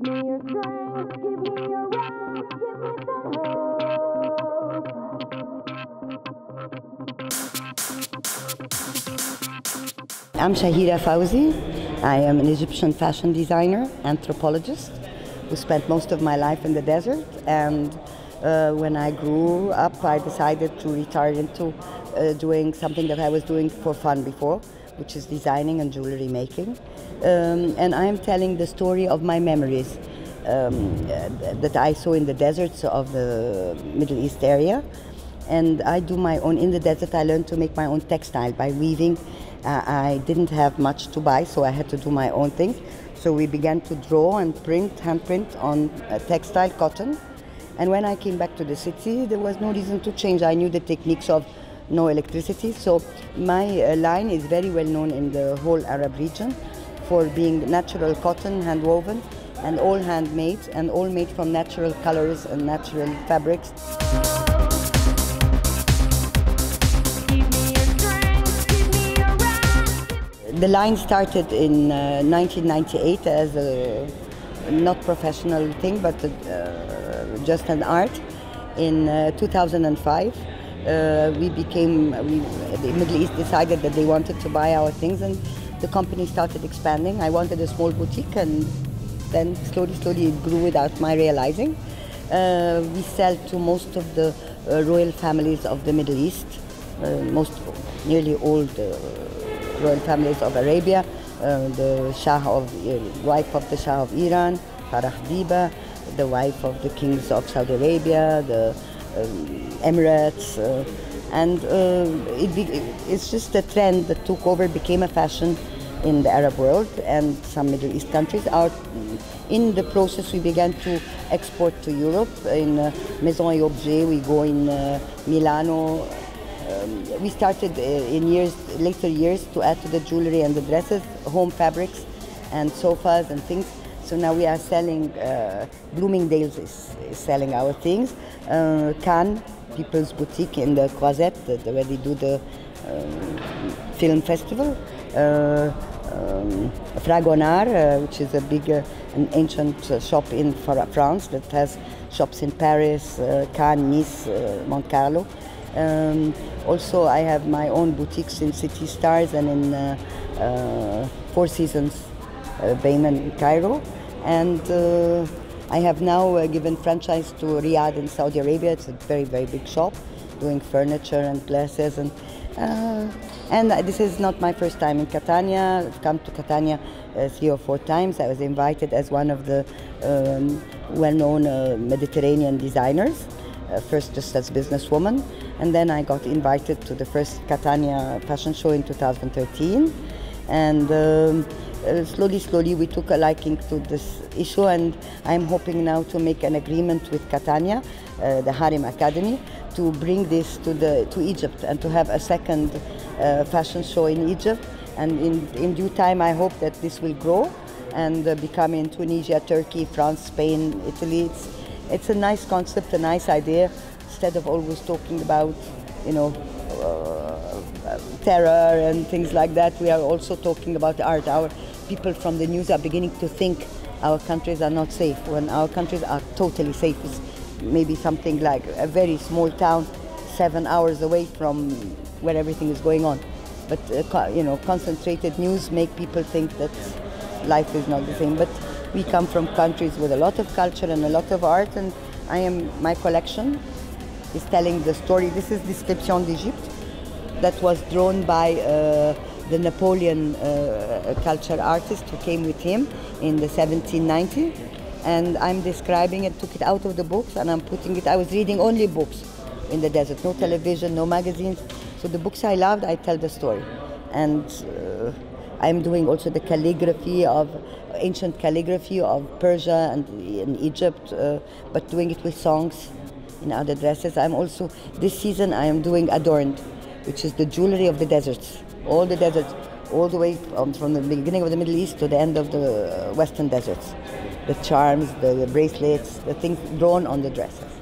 Me your strength, give me your wrath, give me some hope. I'm Shahira Fawzy. I am an Egyptian fashion designer, anthropologist, who spent most of my life in the desert. And uh, when I grew up, I decided to retire into uh, doing something that I was doing for fun before, which is designing and jewelry making. Um, and I'm telling the story of my memories um, that I saw in the deserts of the Middle East area. And I do my own, in the desert, I learned to make my own textile by weaving. Uh, I didn't have much to buy, so I had to do my own things. So we began to draw and print, hand print on uh, textile cotton. And when I came back to the city, there was no reason to change. I knew the techniques of no electricity. So my uh, line is very well known in the whole Arab region for being natural cotton, hand woven, and all handmade, and all made from natural colors and natural fabrics. The line started in uh, 1998 as a not professional thing, but uh, just an art. In uh, 2005, uh, we became, we, the Middle East decided that they wanted to buy our things and the company started expanding. I wanted a small boutique and then slowly, slowly it grew without my realizing. Uh, we sell to most of the uh, royal families of the Middle East, uh, most, nearly all the royal families of Arabia, uh, the Shah of, wife of the Shah of Iran, Farah Diba, the wife of the kings of Saudi Arabia, the Emirates, uh, and uh, it it's just a trend that took over, became a fashion in the Arab world and some Middle East countries. Are in the process, we began to export to Europe. In uh, Maison et Objet, we go in uh, Milano. Um, we started uh, in years, later years to add to the jewelry and the dresses, home fabrics and sofas and things. So now we are selling, uh, Bloomingdale's is, is, selling our things. Uh, Cannes, People's Boutique in the Croisette, where they do the um, film festival. Uh, um, Fragonard, uh, which is a big, uh, an ancient uh, shop in France that has shops in Paris, uh, Cannes, Nice, uh, Monte Carlo. Um, also, I have my own boutiques in City Stars and in Four Seasons, Bayman in Cairo. And I have now given franchise to Riyadh in Saudi Arabia. It's a very, very big shop doing furniture and glasses and uh, and this is not my first time in Catania. I've come to Catania uh, three or four times. I was invited as one of the um, well-known uh, Mediterranean designers, uh, first just as businesswoman, and then I got invited to the first Catania fashion show in 2013. And um, uh, slowly, slowly, we took a liking to this issue, and I'm hoping now to make an agreement with Catania, uh, the Harim Academy, to bring this to the to Egypt and to have a second uh, fashion show in Egypt. And in, in due time, I hope that this will grow and uh, become in Tunisia, Turkey, France, Spain, Italy. It's, it's a nice concept, a nice idea. Instead of always talking about, you know, uh, terror and things like that, we are also talking about art. Our people from the news are beginning to think our countries are not safe when our countries are totally safe. It's maybe something like a very small town, seven hours away from where everything is going on. But uh, you know, concentrated news make people think that life is not the same. But we come from countries with a lot of culture and a lot of art, and I am my collection is telling the story. This is Description d'Egypte that was drawn by uh, the Napoleon uh, culture artist who came with him in the 1790s. and I'm describing it, took it out of the books and I'm putting it, I was reading only books in the desert, no television, no magazines. So the books I loved, I tell the story. And uh, I'm doing also the calligraphy of, ancient calligraphy of Persia and Egypt, uh, but doing it with songs in other dresses. I'm also, this season I am doing Adorned, which is the jewelry of the deserts, all the deserts, all the way from, from the beginning of the Middle East to the end of the uh, Western deserts the charms, the bracelets, the things drawn on the dresses.